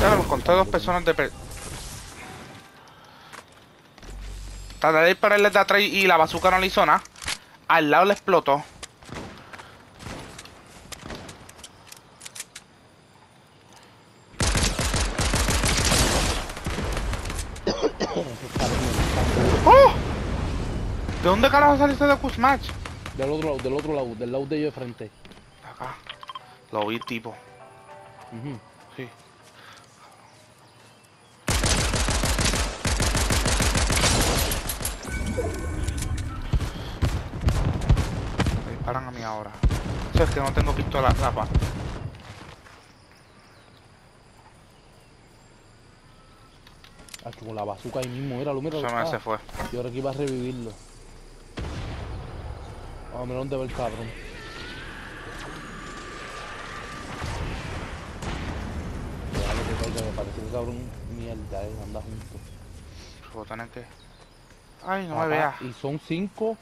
Claro, encontré dos personas de... Per... Traté de dispararle de atrás y la bazooka no le hizo nada. Al lado le explotó. ¡Oh! ¿De dónde carajo saliste de Kuzmatch? Del otro lado, del otro lado, del lado de ellos de frente. Acá. Lo vi tipo. Sí. Ahora. Es que no tengo pistola, Rafa. Ah, con la bazooka ahí mismo, míralo, míralo. Se me se fue. Yo ahora que iba a revivirlo. Vamos a ver dónde va el cabrón. Déjalo que caiga, me parece que el cabrón mierda, eh, anda junto. Puedo tener que... Ay, no Papá, me veas. Y son cinco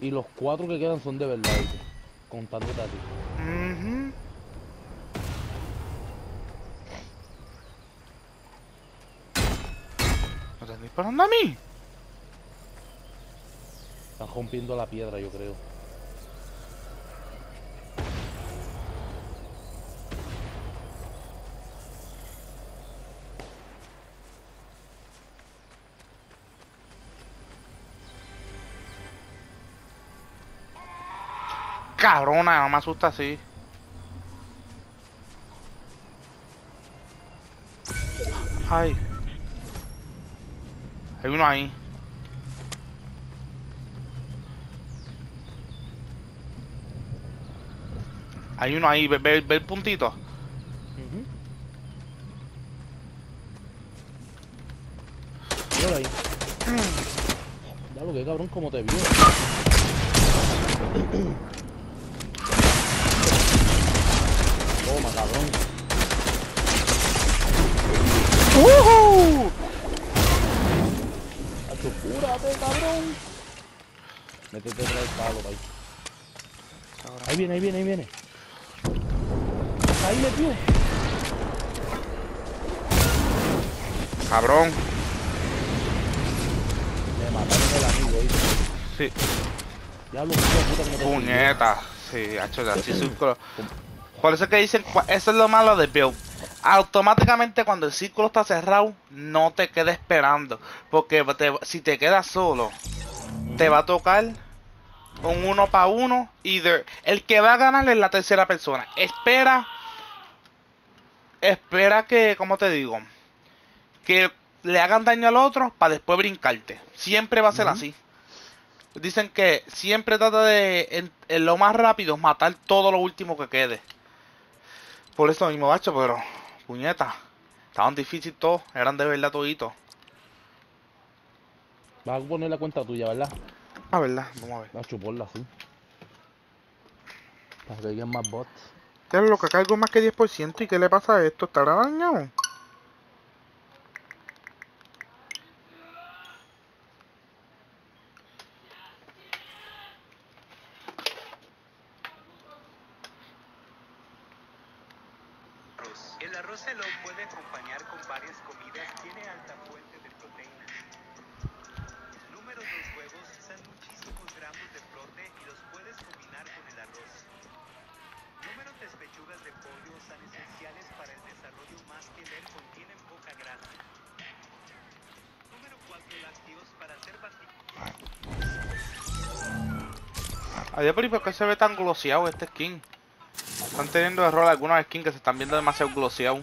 y los cuatro que quedan son de verdad. Contándote a ti. Ujú. ¿Me están disparando a mí? Están rompiendo la piedra, yo creo. Cabrona, no me asusta así. Ay. Hay uno ahí. Hay uno ahí, ve, ve- ve el puntito. Ujú. Míralo ahí. Ya lo que cabrón, como te vio. Toma, cabrón. ¡Woohoo! Hacho, cabrón. Métete tras el palo, ahí. Ahí viene, ahí viene, ahí viene. Ahí metió. Cabrón. Me mataron el amigo, ¿oíste? Sí. Hijo de puta, Puñeta. Sí, hecho así. Por eso es que dicen, cu- eso es lo malo de Build. Automáticamente cuando el círculo está cerrado, no te quedes esperando. Porque te- si te quedas solo, te va a tocar un uno para uno. Y de- el que va a ganar es la tercera persona. Espera. Espera que, como te digo? Que le hagan daño al otro para después brincarte. Siempre va a ser así. Dicen que siempre trata de, en, en lo más rápido, matar todo lo último que quede. Por eso mismo, bacho, pero, puñeta, estaban difíciles todos, eran de verdad toditos. Vas a poner la cuenta tuya, ¿verdad? A verdad, vamos a ver. Vas a chuparla así. Para que más bots. ¿Qué es lo que cargo más que 10%? ¿Y qué le pasa a esto? ¿Estará dañado? El arroz se lo puede acompañar con varias comidas, tiene alta fuente de proteína. Número 2 huevos usan muchísimos gramos de prote y los puedes combinar con el arroz. Número 3 pechugas de pollo son esenciales para el desarrollo más que ver contienen poca grasa. Número 4 lácteos para hacer batidos. Adiós, pero ¿y por qué se ve tan gloseado este skin? Están teniendo error algunos skins que se están viendo demasiado gloseados.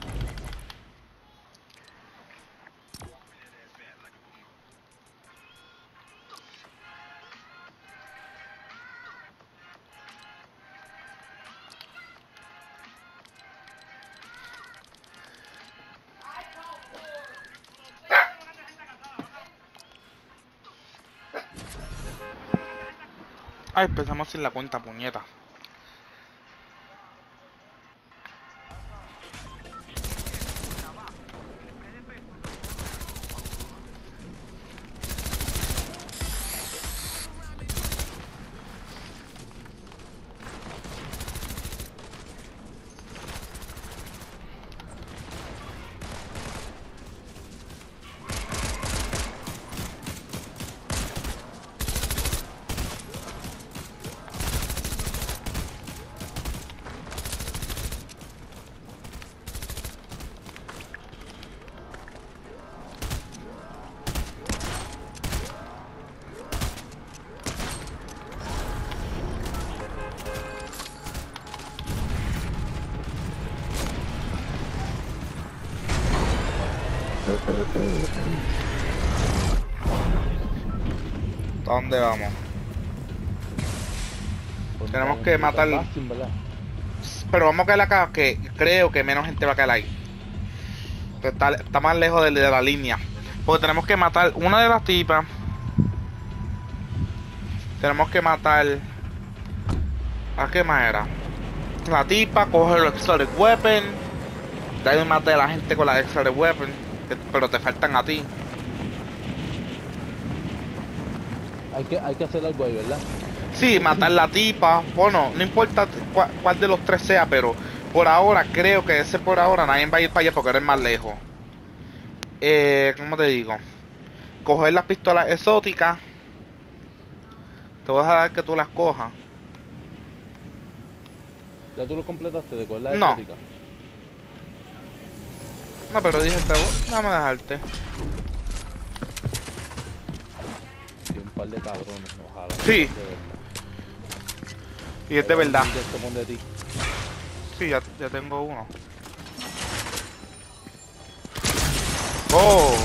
Ay, empezamos sin la cuenta, puñeta. ¿Dónde vamos? Pues Tenemos que matar-. Pero vamos a caer acá, que creo que menos gente va a caer ahí. Que Está, está más lejos de, de la línea. Porque tenemos que matar una de las tipas. Tenemos que matar. ¿A qué más era? La tipa, coge el exotic weapon. Ahí mate a la gente con la exotic weapon. Pero te faltan a ti. Hay que, hay que hacer algo ahí, ¿verdad? Sí, matar la tipa. Bueno, no importa cuál, cuál de los tres sea, pero por ahora creo que ese por ahora nadie va a ir para allá porque eres más lejos. Eh, ¿cómo te digo? Coger las pistolas exóticas. Te voy a dejar que tú las cojas. ¿Ya tú lo completaste de cuál es la No. exótica? No, pero dije, te voy- déjame dejarte. Par de cabrones, ojalá. Sí. Y es de verdad. Sí, ya, ya tengo uno. Oh.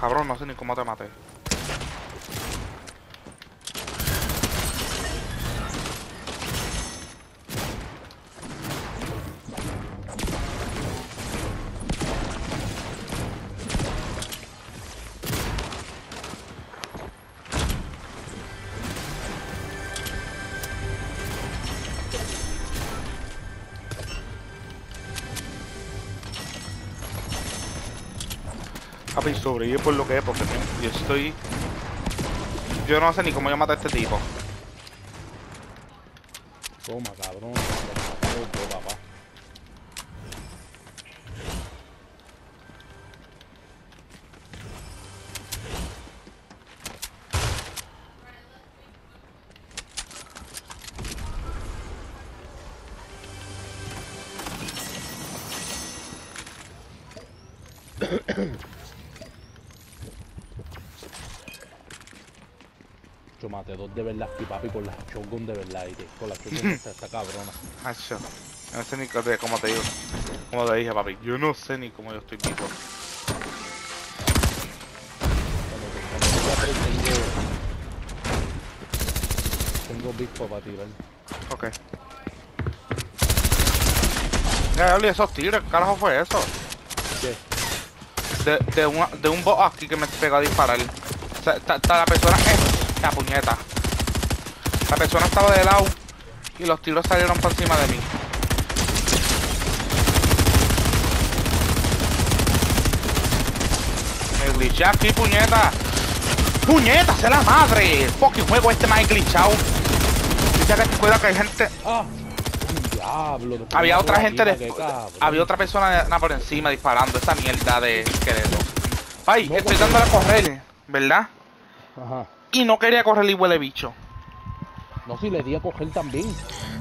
Cabrón, no sé ni cómo te maté. Papi, sobrevive por lo que es, porque yo estoy... Yo no sé ni cómo yo maté a este tipo. Toma, cabrón. Papá. Yo maté dos de verdad y papi con la shotgun de verdad y te- con la shotgun esta, esta cabrona. Macho, yo no sé ni cómo te digo. Como te dije, papi. Yo no sé ni cómo yo estoy vivo. Tengo tengo bispo para tirar. Ok. Ya, esos tiros, ¿qué carajo fue eso? ¿Qué? De, de, una, de un bot aquí que me pegó a disparar. O sea, ta- ta- la persona la puñeta. La persona estaba de lado y los tiros salieron por encima de mí. Me glitché aquí, puñeta. ¡Puñeta! ¡Se la madre! El fucking juego este ha glitchado. Ya que cuidado que hay gente. ¡Ah! Diablo. Había otra gente de, había otra persona de- por encima disparando esa mierda de esqueleto. Ay, No, estoy dándole a correr, ¿verdad? Ajá. Y no quería correr y huele bicho. No, si le di a coger también.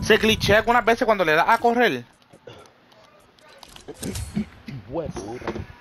Se glitchea algunas veces cuando le da a correr.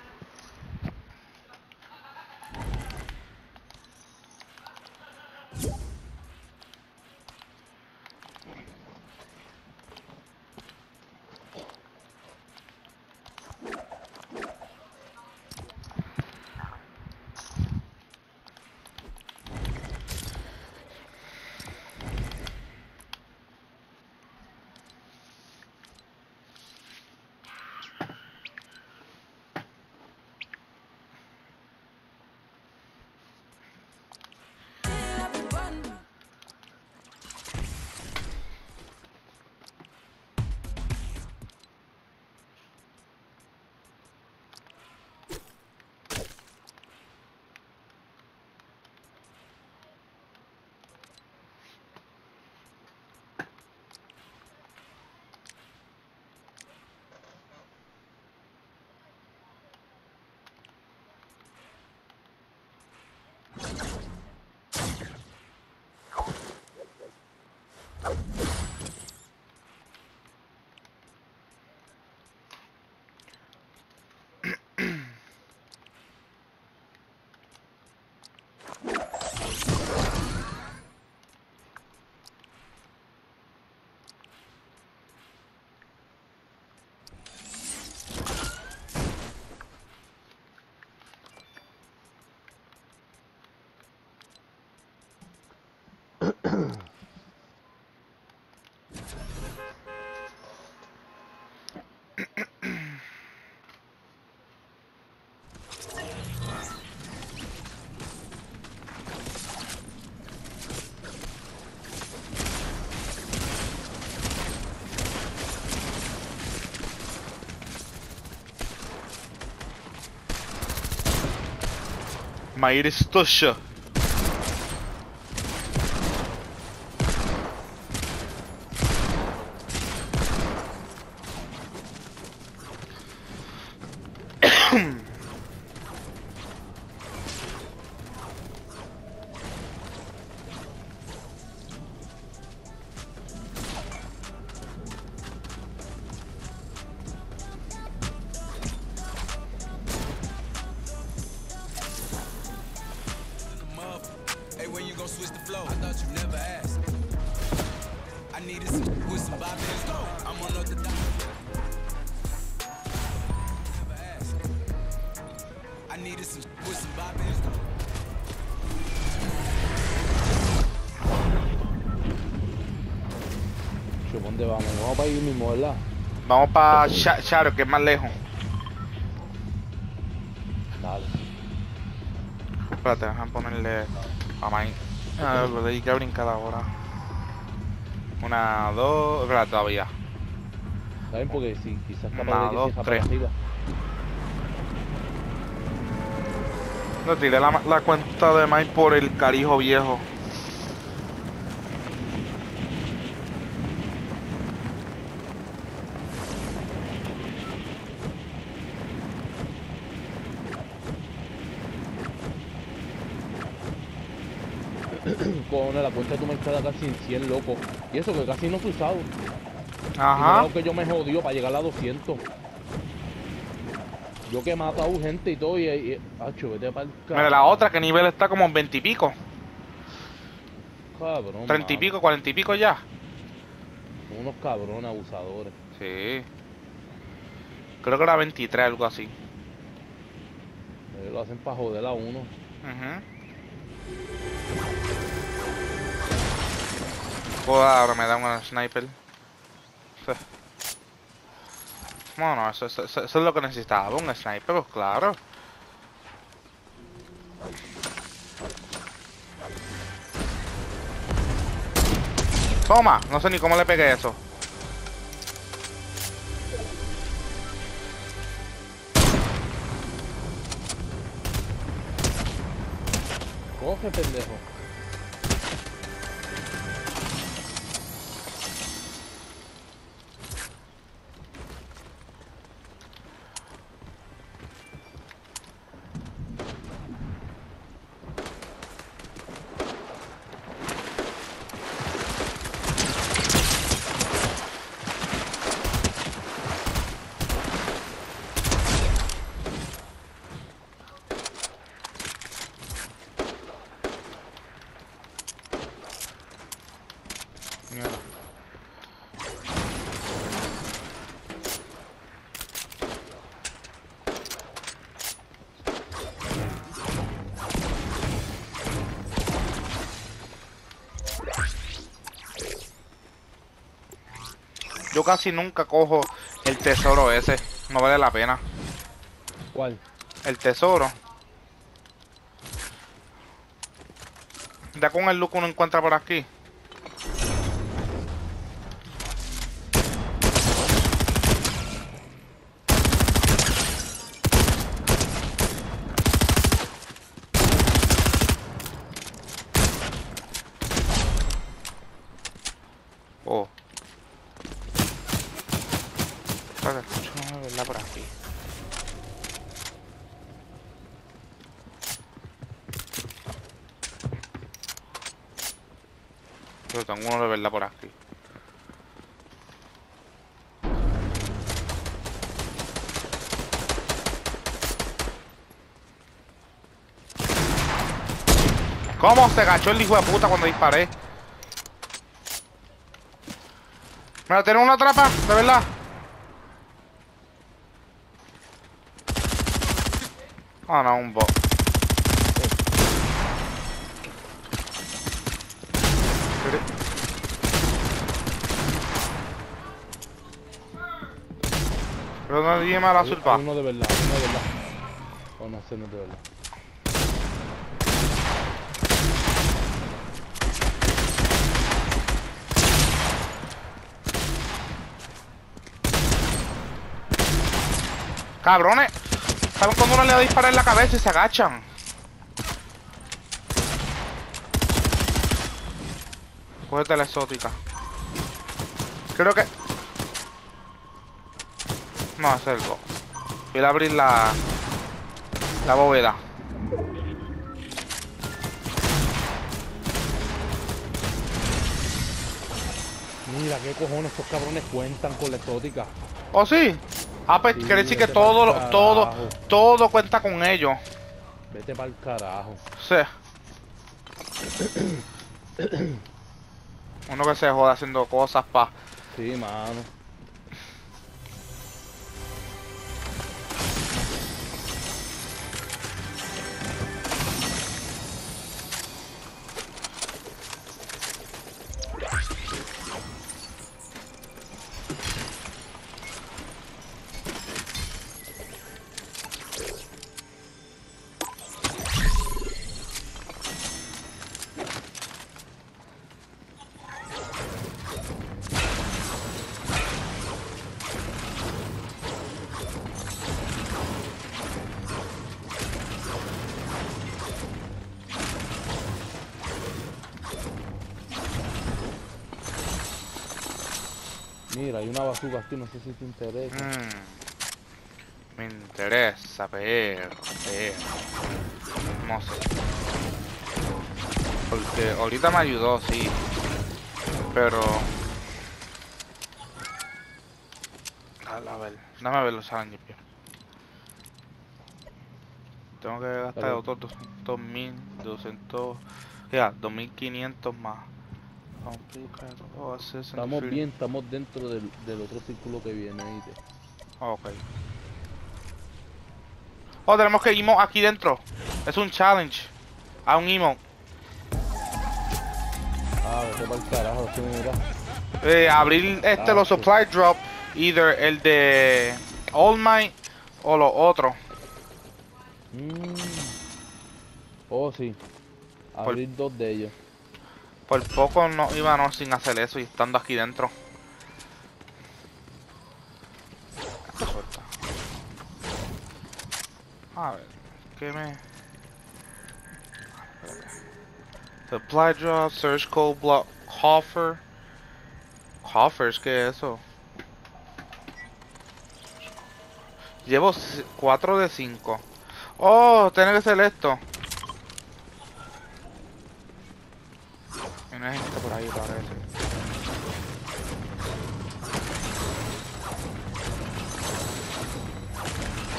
Hue puta. Vamos? Para ahí mismo, ¿verdad? Vamos para Shadow, que es más lejos. Dale. Espérate, déjame ponerle a Mike. Ah, lo de que brincar ahora. Una, dos. Espérate, todavía. ¿Saben? Porque si quizás capaz Una, de dos, tres. No tiré la, la cuenta de Mike por el carijo viejo. Cojones, la cuenta de tu me queda casi en 100, loco. Y eso que casi no he usado. Y Ajá. lo que yo me jodió para llegar a 200. Yo que he matado gente y todo y... y acho, vete pa'l Mira, la otra, que nivel está como en 20 y pico. Cabrón, 30 y pico, 40 y pico ya. Son unos cabrones abusadores. Sí. Creo que era 23, algo así. Ellos lo hacen para joder a uno. Ujú. Ahora me da un sniper. Bueno, eso- eso- eso es lo que necesitaba, un sniper, pues claro. Toma, no sé ni cómo le pegué eso. Coge, pendejo. Casi nunca cojo el tesoro ese. No vale la pena. ¿Cuál? El tesoro. Ya con el look uno encuentra por aquí. Oh. Espérate, escucho una verdad por Pero tengo uno de verdad por aquí. ¿Cómo se agachó el hijo de puta cuando disparé? Mira, tiene una trapa, de verdad. Ah, no, un bot. Pero no dime la Hay- surpa. hay Uno de verdad, uno de verdad. O no sé, no es de verdad. ¿Saben cuando uno le dispara en la cabeza y se agachan? Cógete la exótica. Creo que... No, es el. Voy a abrir la... La bóveda. Mira, qué cojones estos cabrones cuentan con la exótica. ¿Oh, sí? Ah, pues Sí, quiere decir que todo, todo, todo cuenta con ellos. Vete para el carajo. Sí. Uno que se joda haciendo cosas pa... Sí, mano. Mira, hay una bazooka aquí, no sé si te interesa. Mm. Me interesa, pero, pero... No sé. Porque ahorita me ayudó, sí. Pero... A, a ver, dame ver los pie. Tengo que gastar Dale. otros dos- 2200... Ya, 2500 más. Estamos bien, estamos dentro del, del otro círculo que viene, ¿viste? Ok. Oh, tenemos que emo aquí dentro. Es un challenge. A un emo. Ah, vete para el carajo, sí, mira. Eh, abrir este, Ah, los sí. supply drop. Either el de All Might o los otros. Mm. Oh, sí. Abrir dos de ellos. Por poco no íbamos sin hacer eso y estando aquí dentro. A ver, ¿qué me...? Supply drop, search code block, coffer. Coffers, ¿qué es eso? Llevo 4 de 5. Oh, tiene que ser esto. Y no hay gente por ahí, parece.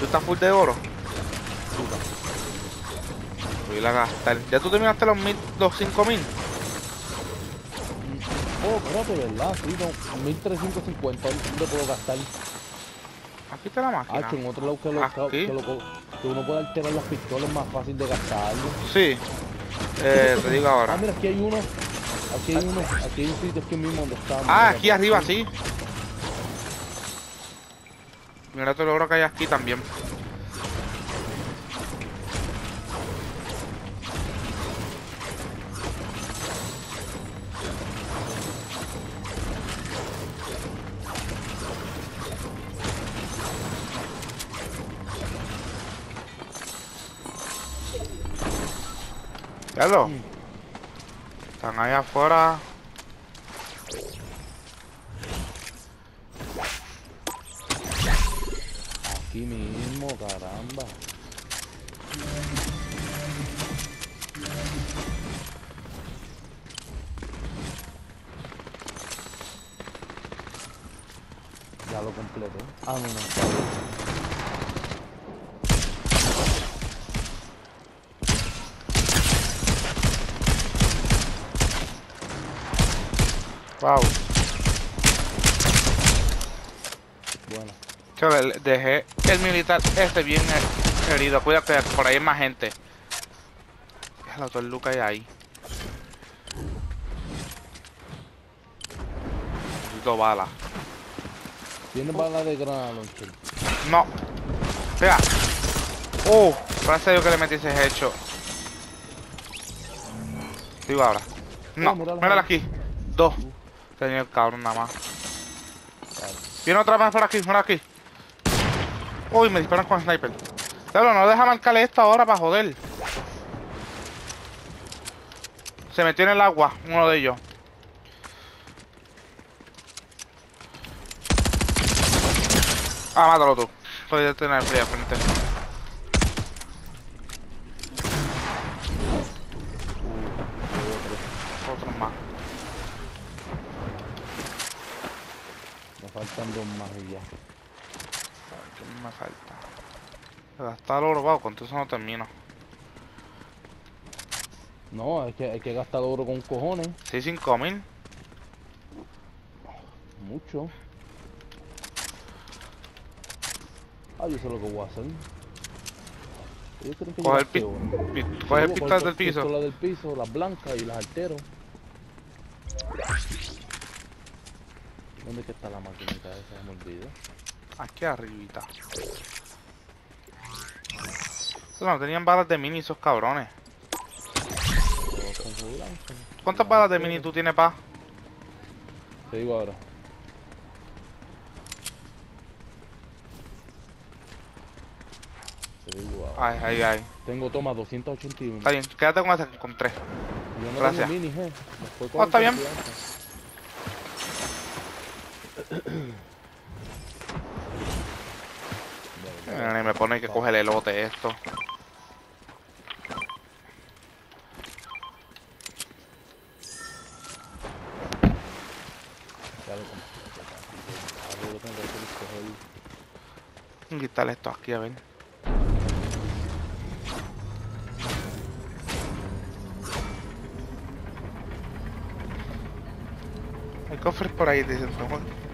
¿Tú estás full de oro? Voy a gastar. ¿Ya tú terminaste los, mil, los 5000? Oh, espérate, ¿verdad? Sí, no, 1350 ¿dónde puedo gastar? Aquí está la máquina. Ah, en otro lado que, lo, que, lo- que uno puede alterar las pistolas más fácil de gastarlo. Sí. Eh, te digo Ah, ahora. mira, aquí hay uno. Aquí hay uno. Aquí hay un sitio aquí mismo donde estamos. Ah, aquí arriba, sí. Mira todo el oro que hay aquí también. Están ahí afuera. El este bien her- herido. Cuida que por ahí hay más gente. La otra Luca ahí. Necesito bala. Tiene bala de granada. No. Vea. Oh, gracias a Dios que le metí ese hecho. Digo ahora. No, mírala aquí. Dos. Tenía el cabrón nada más. Viene otra más por aquí, por aquí. Uy, me disparan con sniper. Claro, no deja marcarle esto ahora para joder. Se metió en el agua, uno de ellos. Ah, mátalo tú. Podría tener fría frente. Eso no termino. No, hay que, hay que gastar oro con cojones. Sí, 5000. Mucho. Ah, yo sé lo que voy a hacer. Ellos tienen que Coge el, llevarse pi pi- Sí, coge voy a pistas del pi- piso. pistolas del piso, las blancas y las alteros. ¿Dónde que está la maquinita esa? Me olvidé. Aquí arribita. No, tenían balas de mini esos cabrones. Con. ¿Cuántas Las balas de mini tú tienes, pa? Te digo ahora. Te digo ahora. Ay, ay, ay. Tengo toma 281. Está bien, quédate con esa que encontré. Yo no Gracias. tengo mini, eh. Después Oh, está con bien. Me pone que coge el elote esto. Quitarle esto aquí, a ver. Hay cofres por ahí, dicen.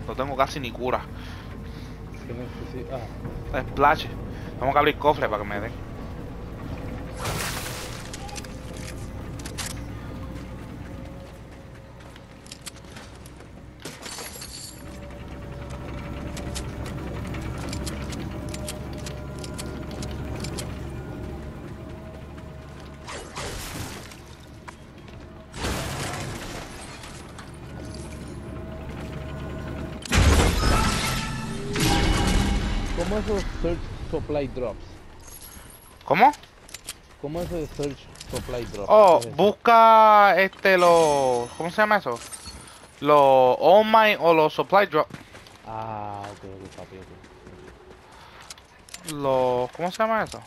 No tengo casi ni cura. Ah, Splash. Vamos a abrir cofres para que me den. ¿Cómo esos search supply drops? ¿Cómo? ¿Cómo eso de search supply drops? Oh, ¿Qué es eso? busca este los. ¿Cómo se llama eso? Los All My o los Supply Drop. Ah, ok, ok, papi, ok. Los. ¿Cómo se llama eso?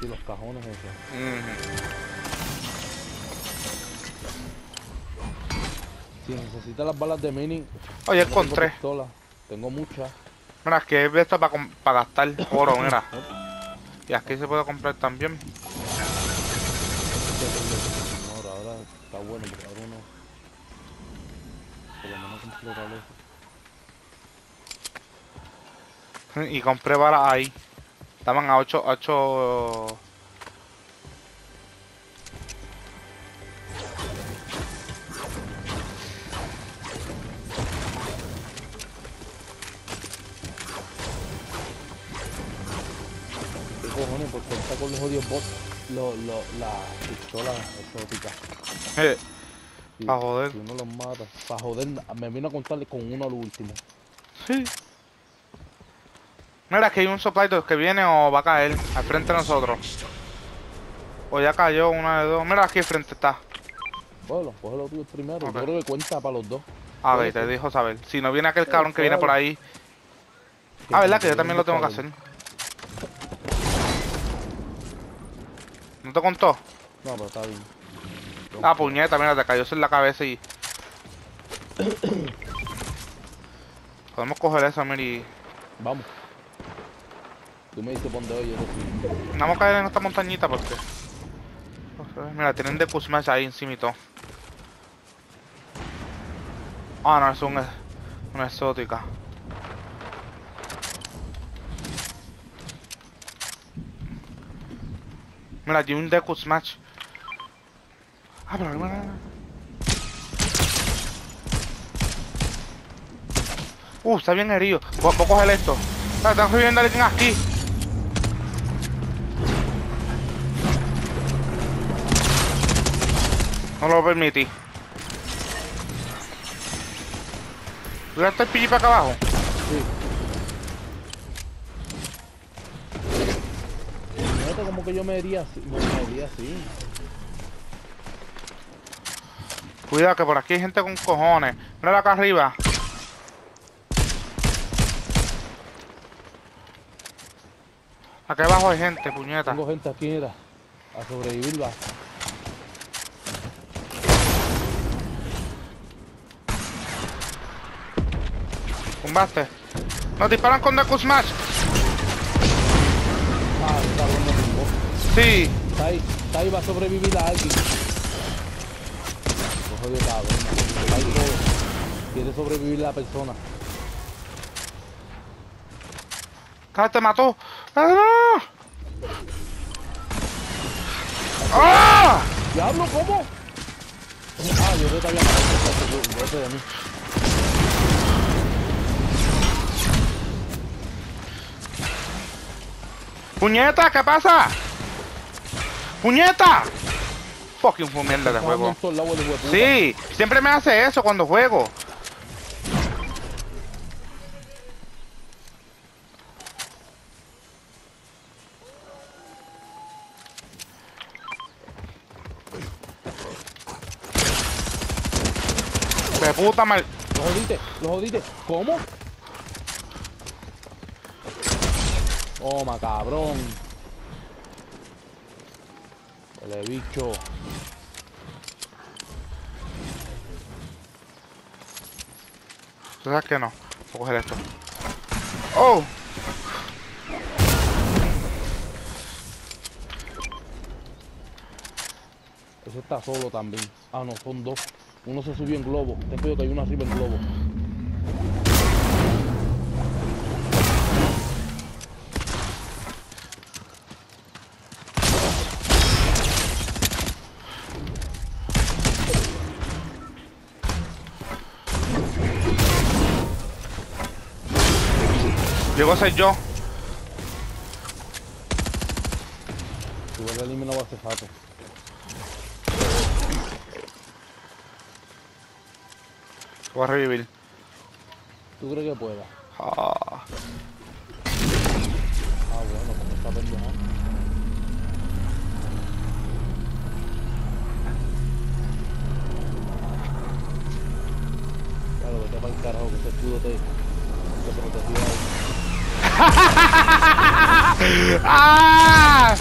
Sí, los cajones esos. Si necesitas las balas de mini. Oye, encontré. pistola, Tengo muchas. Mira, que es para, para gastar oro, mira. Y aquí se puede comprar también. Eso. Y compré balas ahí. Estaban a 8, 8... está con los odios bots. Lo, lo, la pistola exótica. Eh, Pa' joder. Si uno los mata. Para joder, me vino a contarle con uno al último. sí. Mira, que hay un supply que viene o va a caer al frente de nosotros. O ya cayó una de dos. Mira, aquí al frente está. Bueno, cógelo tú primero. Ok. Yo creo que cuenta para los dos. A ver, te dijo saber. Si no viene aquel cabrón que viene por ahí. Ah, ¿verdad? Que yo también lo tengo que hacer. Te contó? No, pero está bien. Ah, puñeta, mira, te cayó eso en la cabeza y... Podemos coger eso, Miri. Vamos. Tú me dices dónde hoy, yo decido. Vamos a caer en esta montañita porque... Mira, tienen de Smash ahí encima y todo. Ah, no, es un, una exótica. Mira, tiene un Deku Smash. Ah, pero mira. Uh, está bien herido. Voy, voy a coger esto. Ah, Están subiendo alguien aquí. No lo permití. ¿Tú el pilli para acá abajo? que yo me hería así. Me hería así. Cuidado que por aquí hay gente con cojones. Mira acá arriba. Acá abajo hay gente, puñeta. Tengo gente aquí, mira. A sobrevivir va. Combaste. Nos disparan con Deku Smash. Sí. Tai, Tai va a sobrevivir a alguien. No jodido cabrón. Tai. Quiere sobrevivir la persona. Cara, te mató. ¡Ah! ¡Ah! ¡Diablo, cómo! Ah, yo creo que había matado. De mí. ¡Puñeta! ¿Qué pasa? ¡Puñeta! Fucking fue mierda de juego. Sí, siempre me hace eso cuando juego. De puta mal. Lo jodiste, lo jodiste. ¿Cómo? Toma, cabrón. El bicho. ¿Tú sabes que no? Voy a coger esto. ¡Oh! Ese está solo también. Ah, no, son dos. Uno se subió en globo. Ten cuidado que hay uno arriba en globo. Llego a ser yo. Si vuelve eliminado hace rato. Voy a revivir. ¿Tú crees que pueda? Ah. Ah, bueno, como está pendejado. Claro, vete para el carajo que ese escudo te, te protegió ahí. ¡Ah!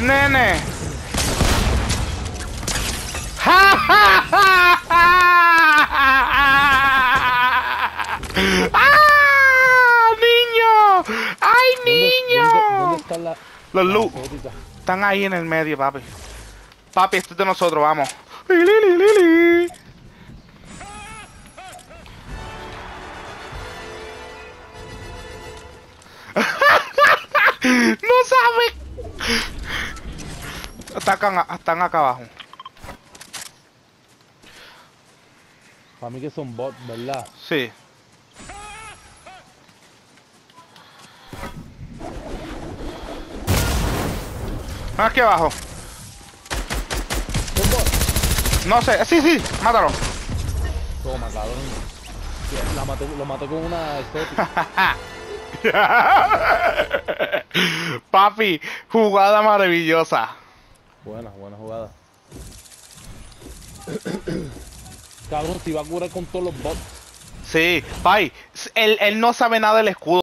¡Nene! ¡Ja, ja, ja! ¡Ah! ¡Niño! ¡Ay, ¿Dónde- niño! ¿Dónde, dónde está la, Los la exótica? están ahí en el medio, papi. Papi, esto es de nosotros, vamos. Li, li, li, no sabe. Están acá, están acá abajo. Para mí que son bots, ¿verdad? Sí. Aquí abajo. Son bots. No sé. Sí, sí. Mátalo. Toma, cabrón. La maté, lo maté con una exótica. Papi, jugada maravillosa. buena, buena jugada. cabrón, si va a curar con todos los bots. Sí, Pai, él, él no sabe nada del escudo.